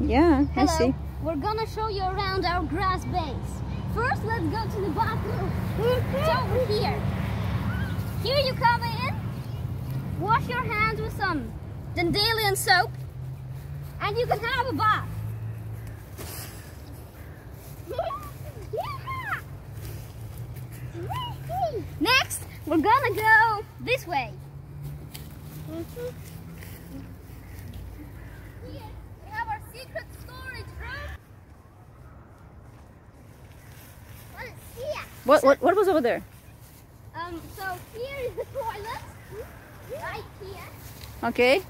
Yeah, I see. We're gonna show you around our grass base. First, let's go to the bathroom. It's over here. Here you come in, wash your hands with some Dandelion soap, and you can have a bath. Next, we're gonna go this way. Here, we have our secret storage room. What, what, what was over there? Um, so here is the toilet, right here. Okay.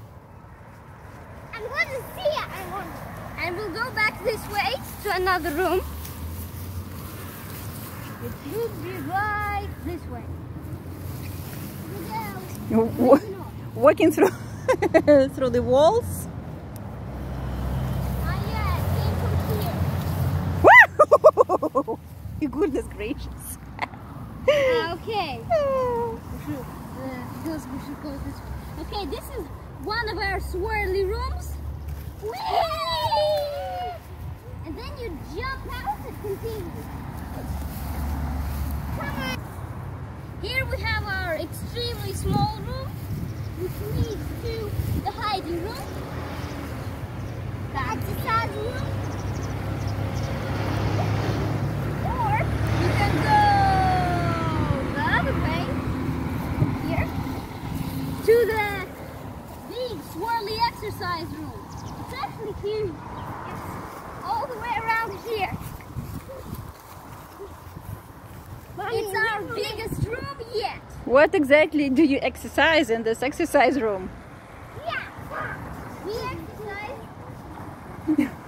And what is here? I wonder. And we'll go back this way to another room. It should be right this way. Here we go. W- walking through through the walls. Ah, yeah, it came from here. Woo! Goodness gracious. Okay. We should, uh, we should go this way. Okay, this is one of our swirly rooms. Whee! And then you jump out and continue. Come on. Here we have our extremely small room, which leads to the hiding room, the exercise room, or you can go the other way here to the big swirly exercise room. It's actually huge. It's all the way around here. It's our biggest room yet. What exactly do you exercise in this exercise room? Yeah. We exercise